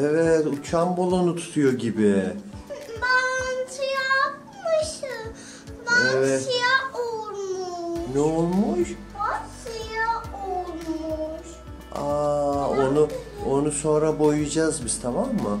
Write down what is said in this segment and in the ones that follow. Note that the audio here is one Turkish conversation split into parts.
Evet uçan balonu tutuyor gibi. Ben siyahmışım. Ben Evet. siyah olmuş. Ne olmuş? Siyah olmuş. Aa onu onu sonra boyayacağız biz tamam mı?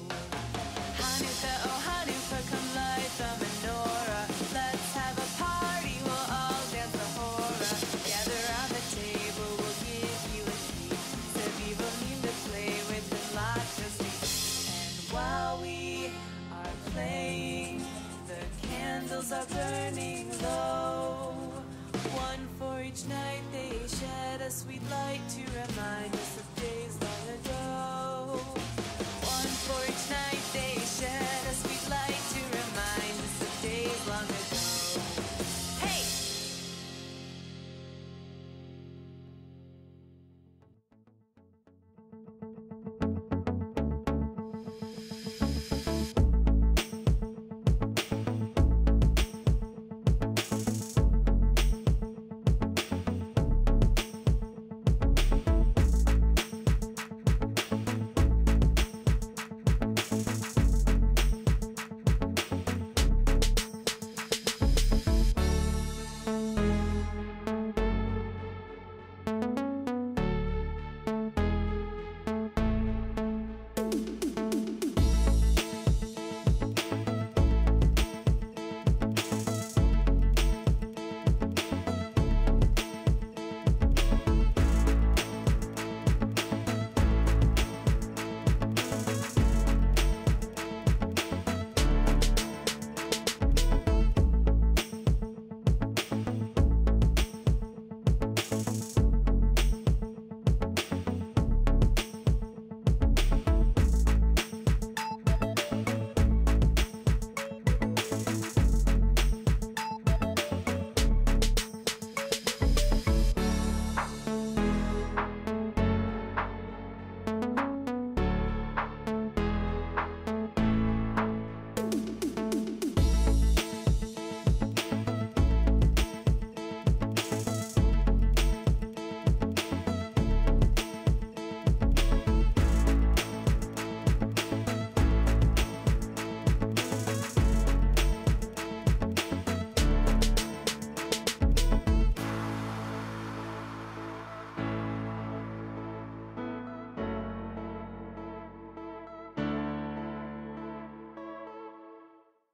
Each night they shed a sweet light to remind us of days